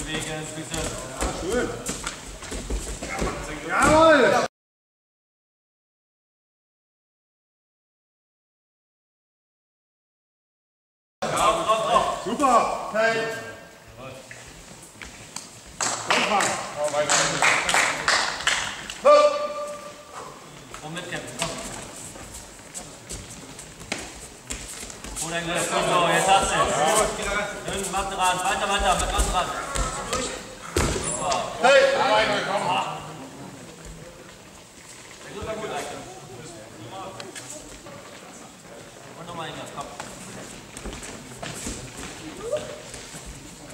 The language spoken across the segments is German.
Bewegen, bitte. Jawohl! Super! Hey! Und mitkämpfen, komm. Dein Glück, komm so, jetzt hast du es. Mach dran, weiter, weiter, mit dran, dran. Super. Hey! Super gut, Eike. Und nochmal Inga, komm.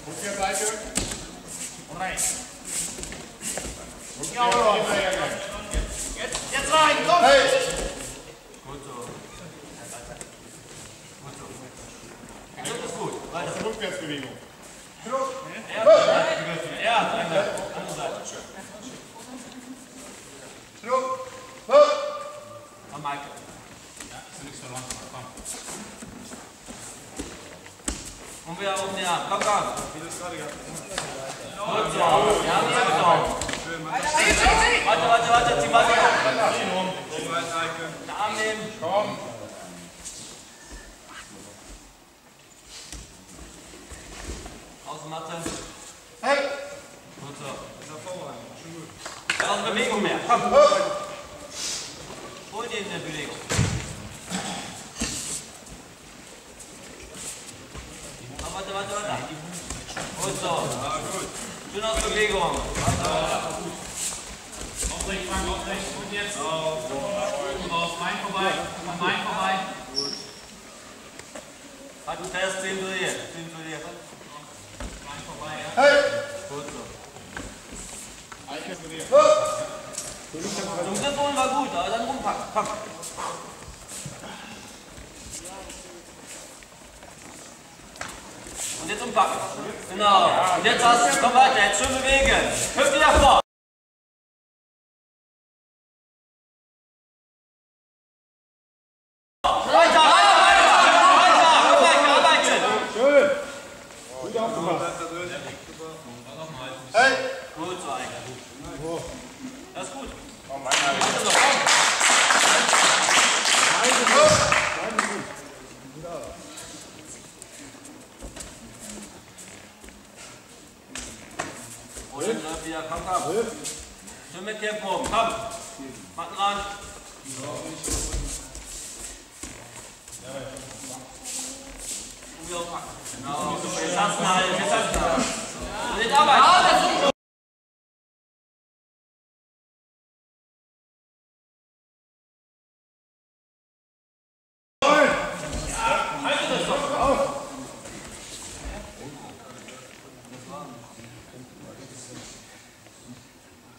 Und hier Seite. Und rein. Jawohl! Jetzt, jetzt rein, komm! Hey! Gut so. Gut so. Das ist gut. Weiter. Rückwärtsbewegung. Ja, andere Seite. Schluck. Hopp. Komm, Maike. Und wieder um den Arm. Komm, komm. Gut so. Ja, hier genau. Warte, warte, warte. Zieh weiter. Den Arm nehmen. Komm. Außenmatte. Hey! Gut so. Keine Bewegung mehr. Komm. Hol dir in der Bewegung. Komm, warte, warte, warte. Gut so. Schön aus Bewegung. Aufrecht, Frank, aufrecht. Und jetzt. Raus. Mein vorbei. An mein vorbei. Halt du fest, 10 verliert. 10 verliert. Mein vorbei, ja. Hey! Gut so. Hopp. Zum Griff holen war gut, aber dann rumpacken. Komm. Und jetzt umpacken. Genau. Und jetzt hast du, komm weiter, jetzt schön bewegen. Hüpf wieder vor. Weiter, weiter, weiter, weiter, arbeiten, arbeiten. Schön. Gut aufgemacht. Hey! Gut so, Eike. Das ist gut. Komm, mein Name. Weiter so, komm. Und dann läuft wieder, komm, komm. Schön mit Tempo, komm. Matten ran. Und wieder packen. Genau, super. Jetzt hast du ihn halt, jetzt hast du ihn halt. Und jetzt arbeiten.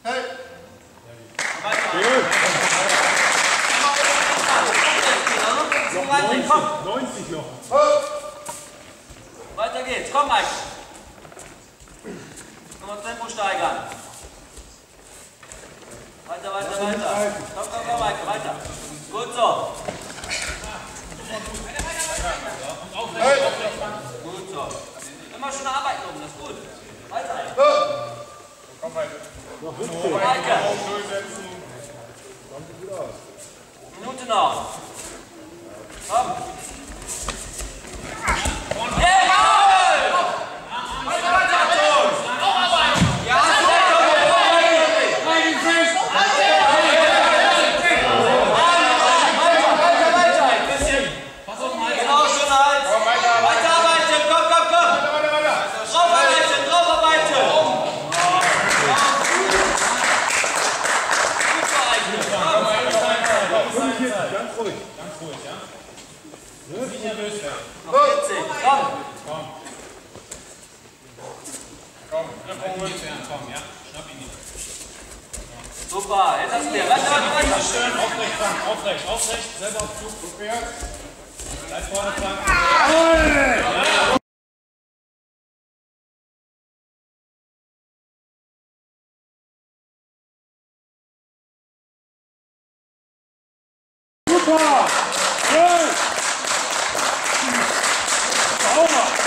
Hey! Komm, 90 noch. weiter geht's. Komm, Mike. Komm mal Tempo steigern. Weiter, weiter, weiter. Komm, komm, komm, Mike, weiter. Gut so. Gut so. Immer schon arbeiten oben, das ist gut. Weiter. Komm. Schön setzen. Minute noch. ruhig, ja? Nicht nervös werden. Noch 40, komm! Komm. Komm, einfach ruhig werden, komm, ja? Schnapp ihn nicht. So. Super, jetzt hast du dir. Warte, warte, warte. Schön, aufrecht, Frank, aufrecht, aufrecht. Selber auf Zug, guck her. Bleib vorne, Frank. Ah! Ja. Super! 够了。